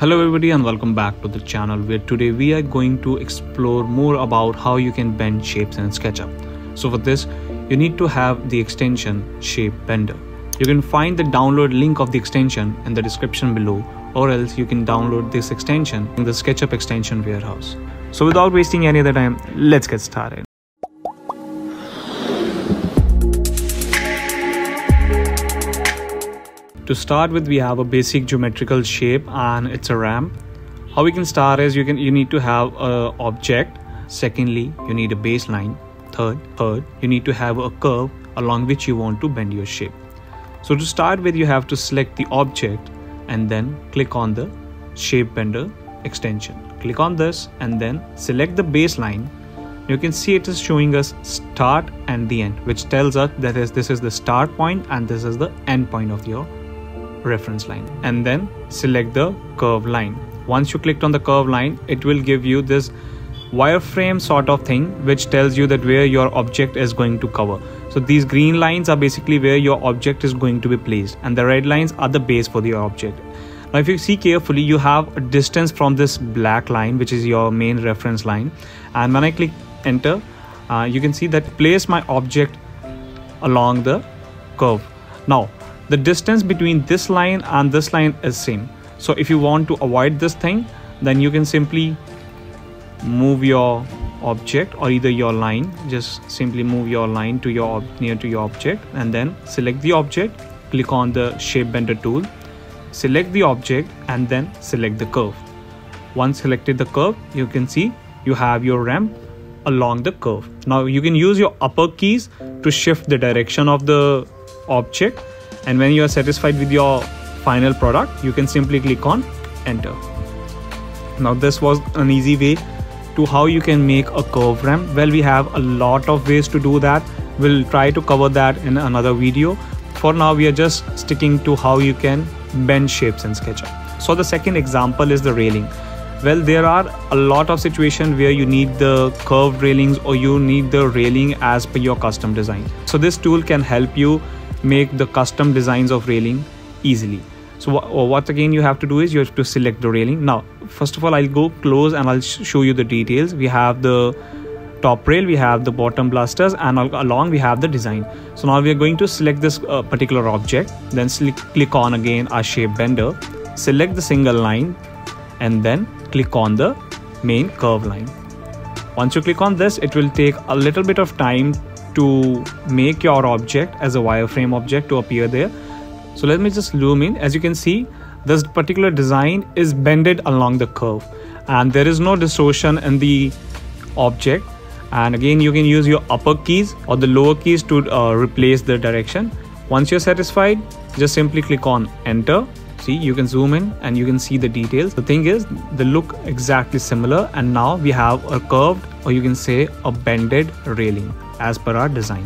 Hello everybody and welcome back to the channel where today we are going to explore more about how you can bend shapes in SketchUp. So for this you need to have the extension Shape Bender. You can find the download link of the extension in the description below or else you can download this extension in the SketchUp extension warehouse. So without wasting any other time, let's get started. To start with, we have a basic geometrical shape and it's a ramp. How we can start is you can you need to have a object. Secondly, you need a baseline. Third, third, you need to have a curve along which you want to bend your shape. So to start with, you have to select the object and then click on the shape bender extension. Click on this and then select the baseline. You can see it is showing us start and the end, which tells us that is this is the start point and this is the end point of your reference line. And then select the curve line. Once you clicked on the curve line it will give you this wireframe sort of thing which tells you that where your object is going to cover. So these green lines are basically where your object is going to be placed and the red lines are the base for the object. Now if you see carefully you have a distance from this black line which is your main reference line. And when i click enter uh, you can see that place my object along the curve. Now the distance between this line and this line is same. So if you want to avoid this thing then you can simply move your object or either your line. Just simply move your line to your near to your object and then select the object click on the shape bender tool select the object and then select the curve. Once selected the curve you can see you have your ramp along the curve. Now you can use your upper keys to shift the direction of the object and when you are satisfied with your final product you can simply click on enter. Now this was an easy way to how you can make a curve ramp. Well we have a lot of ways to do that. We'll try to cover that in another video. For now we are just sticking to how you can bend shapes in SketchUp so the second example is the railing. Well there are a lot of situations where you need the curved railings or you need the railing as per your custom design. So this tool can help you make the custom designs of railing easily. So what again you have to do is you have to select the railing. Now first of all i'll go close and i'll sh show you the details. We have the top rail we have the bottom balusters and along we have the design. So now we are going to select this uh, particular object. Then click on again our shape bender. Select the single line and then click on the main curve line. Once you click on this it will take a little bit of time to make your object as a wireframe object to appear there. So let me just zoom in. As you can see this particular design is bended along the curve and there is no distortion in the object. And again you can use your upper keys or the lower keys to uh, replace the direction. Once you're satisfied just simply click on enter. See you can zoom in and you can see the details. The thing is they look exactly similar and now we have a curved or you can say a bended railing as per our design.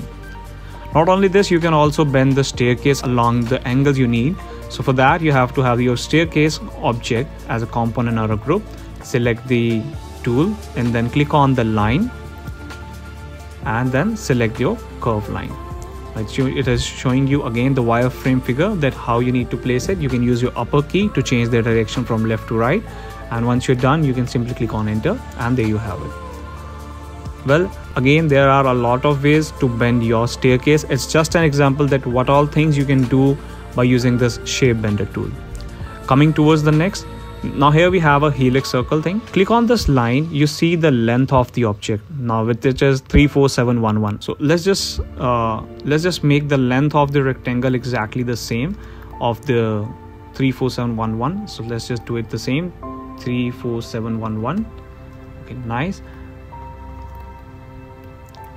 Not only this, you can also bend the staircase along the angles you need. So for that, you have to have your staircase object as a component or a group. Select the tool and then click on the line and then select your curve line. It is showing you again the wireframe figure that how you need to place it. You can use your upper key to change the direction from left to right. And once you're done, you can simply click on enter and there you have it. Well, again, there are a lot of ways to bend your staircase. It's just an example that what all things you can do by using this shape bender tool. Coming towards the next, now here we have a helix circle thing. Click on this line, you see the length of the object. Now with it is 34711. So let's just uh, let's just make the length of the rectangle exactly the same of the 34711. So let's just do it the same 34711. Okay, nice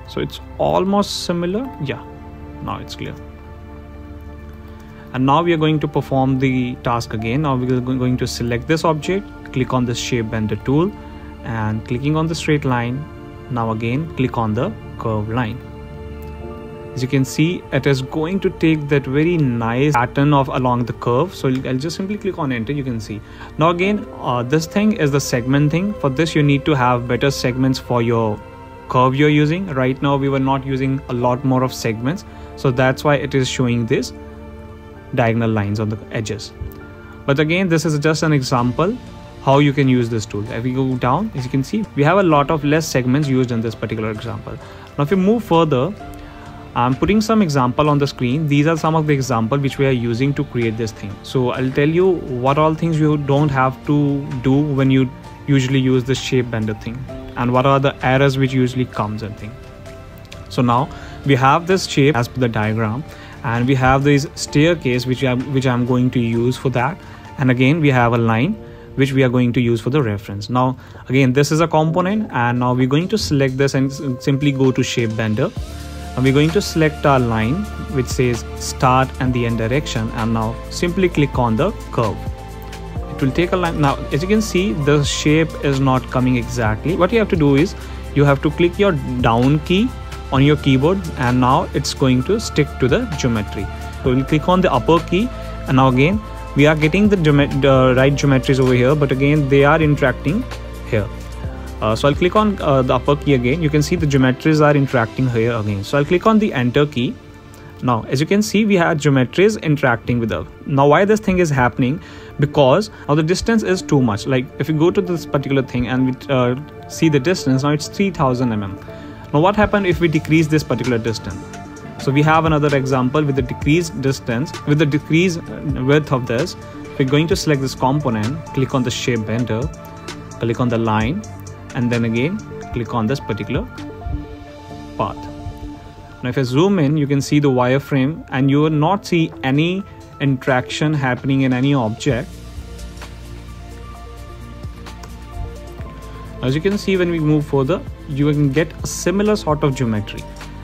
so it's almost similar. Yeah now it's clear. And now we are going to perform the task again. Now we're going to select this object click on the shape bender tool and clicking on the straight line now again click on the curve line. As you can see it is going to take that very nice pattern of along the curve. So i'll just simply click on enter you can see. Now again uh, this thing is the segment thing. For this you need to have better segments for your curve you're using. Right now we were not using a lot more of segments. So that's why it is showing this diagonal lines on the edges. But again this is just an example how you can use this tool. If we go down as you can see we have a lot of less segments used in this particular example. Now if you move further I'm putting some example on the screen. These are some of the example which we are using to create this thing. So I'll tell you what all things you don't have to do when you usually use the shape bender thing and what are the errors which usually comes and thing. So now we have this shape as per the diagram and we have this staircase which I'm, which I'm going to use for that. And again, we have a line which we are going to use for the reference. Now, again, this is a component and now we're going to select this and simply go to shape bender now we're going to select our line which says start and the end direction and now simply click on the curve. It will take a line. Now as you can see the shape is not coming exactly. What you have to do is you have to click your down key on your keyboard and now it's going to stick to the geometry. So we'll click on the upper key and now again we are getting the, right geometries over here but again they are interacting here. Uh, so I'll click on uh, the upper key again. You can see the geometries are interacting here again. So I'll click on the enter key. Now, as you can see, we have geometries interacting with the. Now, why this thing is happening? Because now the distance is too much. Like if you go to this particular thing and we uh, see the distance, now it's 3000 mm. Now, what happened if we decrease this particular distance? So we have another example with the decreased distance, with the decreased width of this. We're going to select this component, click on the shape bender, click on the line, and then again click on this particular path. Now if I zoom in, you can see the wireframe and you will not see any interaction happening in any object. As you can see when we move further, you can get a similar sort of geometry.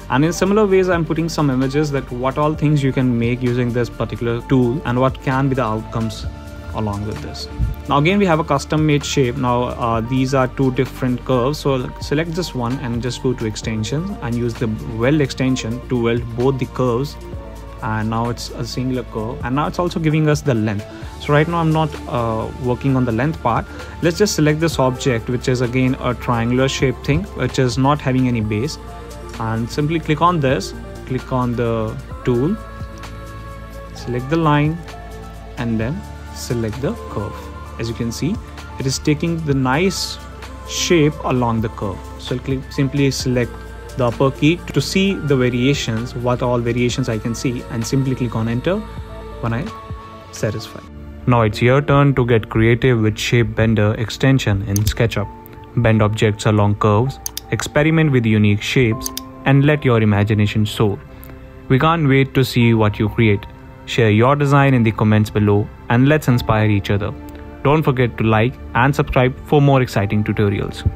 And in similar ways, I'm putting some images that what all things you can make using this particular tool and what can be the outcomes along with this. Now again we have a custom made shape. Now uh, these are two different curves. So select this one and just go to extensions and use the weld extension to weld both the curves. And now it's a singular curve. And now it's also giving us the length. So right now i'm not uh, working on the length part. Let's just select this object which is again a triangular shape thing which is not having any base. And simply click on this. Click on the tool. Select the line. And then select the curve. As you can see it is taking the nice shape along the curve. So I'll simply select the upper key to see the variations what all variations I can see and simply click on enter when I satisfy. Now it's your turn to get creative with shape bender extension in SketchUp. Bend objects along curves experiment with unique shapes and let your imagination soar. We can't wait to see what you create Share your design in the comments below and let's inspire each other. Don't forget to like and subscribe for more exciting tutorials.